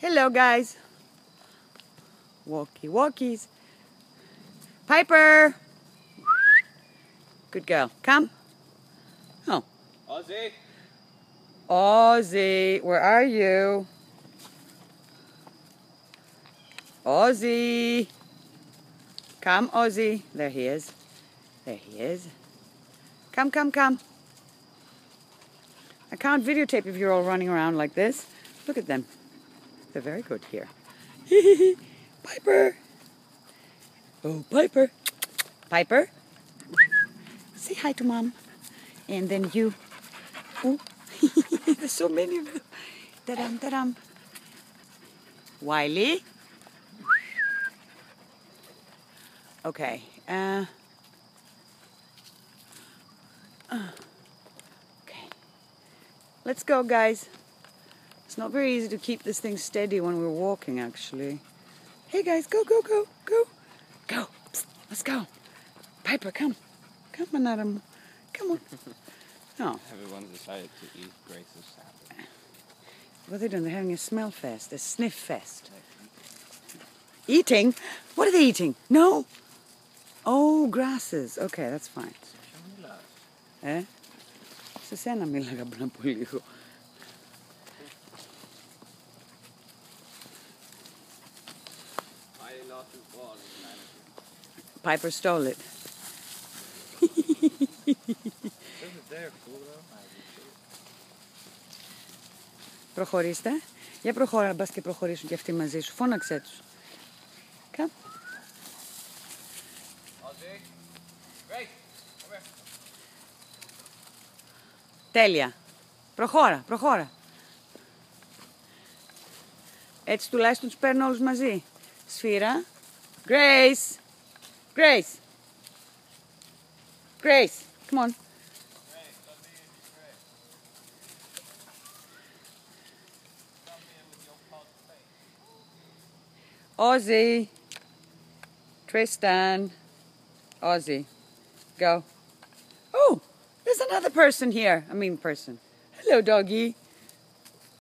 Hello, guys. Walkie walkies. Piper. Good girl. Come. Oh. Ozzy. Ozzy, where are you? Ozzy. Come, Ozzy. There he is. There he is. Come, come, come. I can't videotape if you're all running around like this. Look at them. They're very good here. Piper. Oh, Piper. Piper. Say hi to mom. And then you. Oh, there's so many of them. Da-dum, da-dum. Wiley. Okay. Uh, uh, okay. Let's go, guys. It's not very easy to keep this thing steady when we're walking, actually. Hey, guys, go, go, go, go. Go. Psst, let's go. Piper, come. Come on, Adam. Come on. Oh, Everyone's decided to eat Grace's salad. what are they doing? They're having a smell fest, a sniff fest. Eating? What are they eating? No. Oh, grasses. Okay, that's fine. Ε, σε σένα μίλαγα πριν από λίγο. Piper stole it. This is their food, Προχωρήστε. Για προχώρα, μπας και προχωρήσουν και αυτοί μαζί σου. Φώναξέ τους. Come. Ozzy. Grace, come here. Τέλεια. Προχώρα, προχώρα. Έτσι τουλάχιστον τους παίρνω όλους μαζί. Sfira. Grace. Grace. Grace. Come on. Ozzy. Tristan. Ozzy. Go. Oh, there's another person here. I mean person. Hello, doggy.